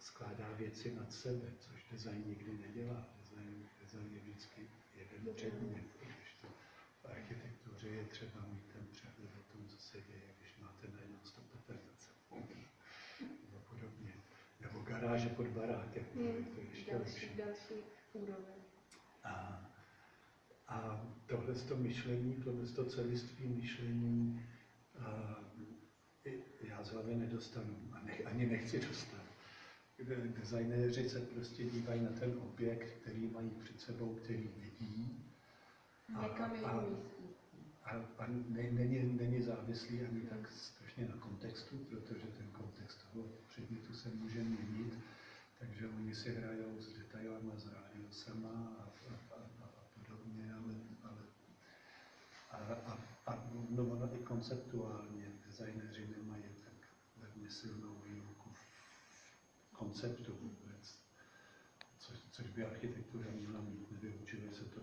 skládá věci nad sebe, což design nikdy nedělá. Design, design je vždycky jeden předmět, když to v architektuře je třeba mít ten přehled o tom, co se děje, když máte najednou stopete za sebou. Nebo podobně. Nebo garáže pod barákem, Hmm, to je ještě další, lepší. další úroveň. A, a tohle to myšlení, tohle to celiství myšlení, a, já z hlavy nedostanu a ne, ani nechci dostat. Designéři se prostě dívají na ten objekt, který mají před sebou, který vidí. A- Někam je a- umístí. A, a ne, není, není závislý ani tak strašně na kontextu, protože ten kontext toho předmětu se může měnit, takže oni si hrajou s detailama, s rádiosama a, a, a, a, a podobně, ale, ale a, a, a no, ono i konceptuálně designéři nemají tak velmi silnou výuku konceptu vůbec, což, což by architektura měla mít, nevyučuje se to